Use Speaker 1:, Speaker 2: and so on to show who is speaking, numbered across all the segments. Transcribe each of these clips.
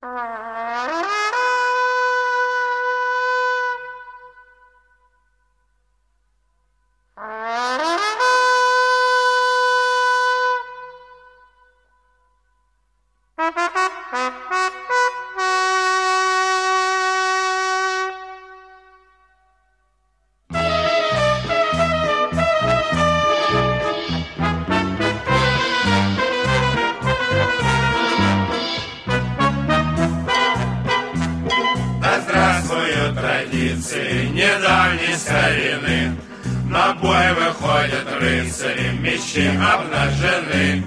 Speaker 1: Да недавней старины. На бой выходят рыцари, мечи обнажены.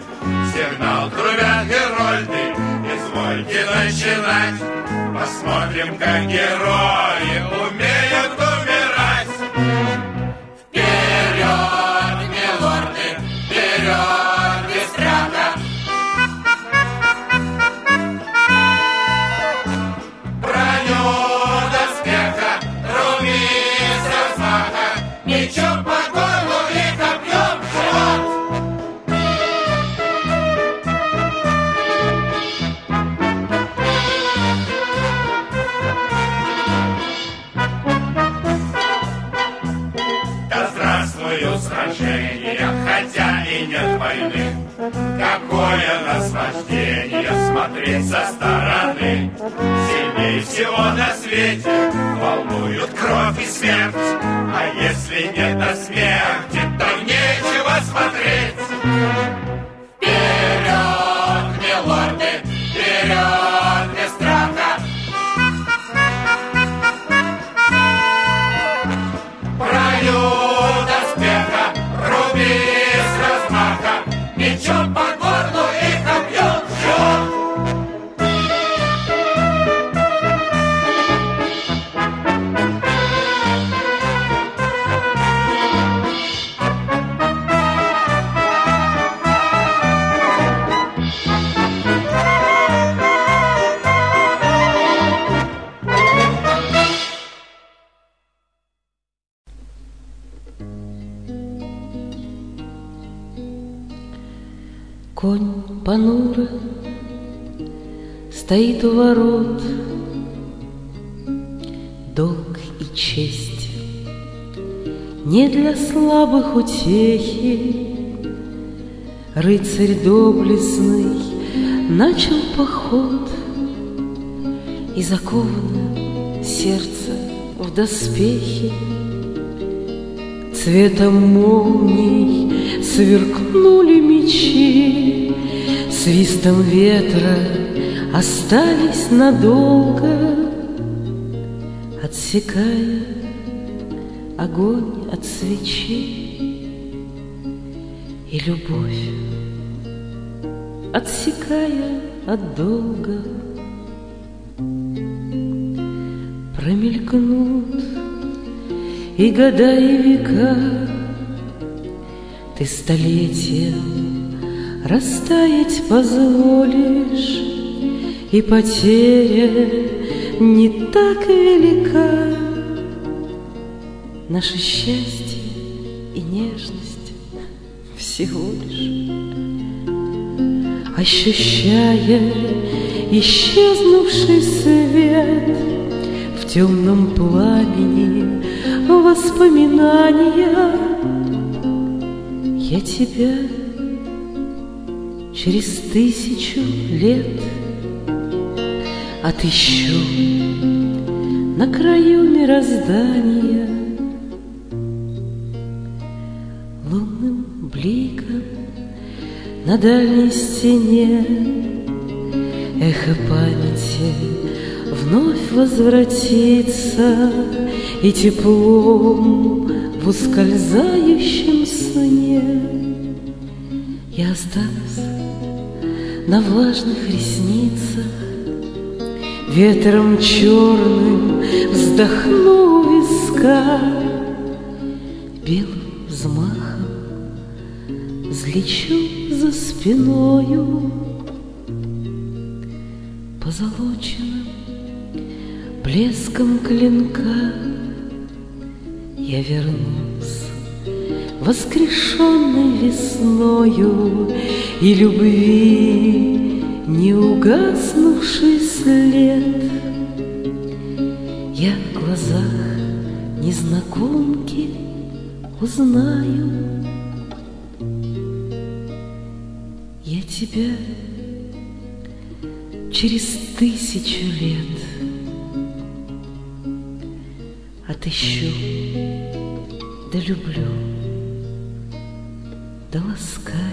Speaker 1: Сигнал трубят герольды, извольте начинать. Посмотрим, как герои умеют Какое наслаждение смотреть со стороны. Сильнее всего на свете волнуют кровь и смерть. А если нет до смерти, то нечего смотреть. Вперед, милорды, вперед,
Speaker 2: Конь понуро стоит у ворот, Долг и честь не для слабых утехи. Рыцарь доблестный начал поход, И заковано сердце в доспехи. Цветом молний сверкнули мечи, Свистом ветра остались надолго, Отсекая огонь от свечи. И любовь, отсекая от долга, Промелькнут и года, и века Ты столетием растаять позволишь, И потеря не так велика. Наше счастье и нежность всего лишь Ощущая исчезнувший свет В темном пламени воспоминания Я тебя через тысячу лет Отыщу на краю мироздания Лунным бликом на дальней стене. Эхо памяти вновь возвратится И теплом в ускользающем Я останусь на влажных ресницах. Ветром черным вздохну у виска Белым взмахом взлечу за спиною. Позолоченным блеском клинка Я вернусь воскрешенной весною И любви не угаснувший след. Я в глазах незнакомки узнаю Я тебя через тысячу лет Отыщу, да люблю да ласкаю